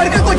Arka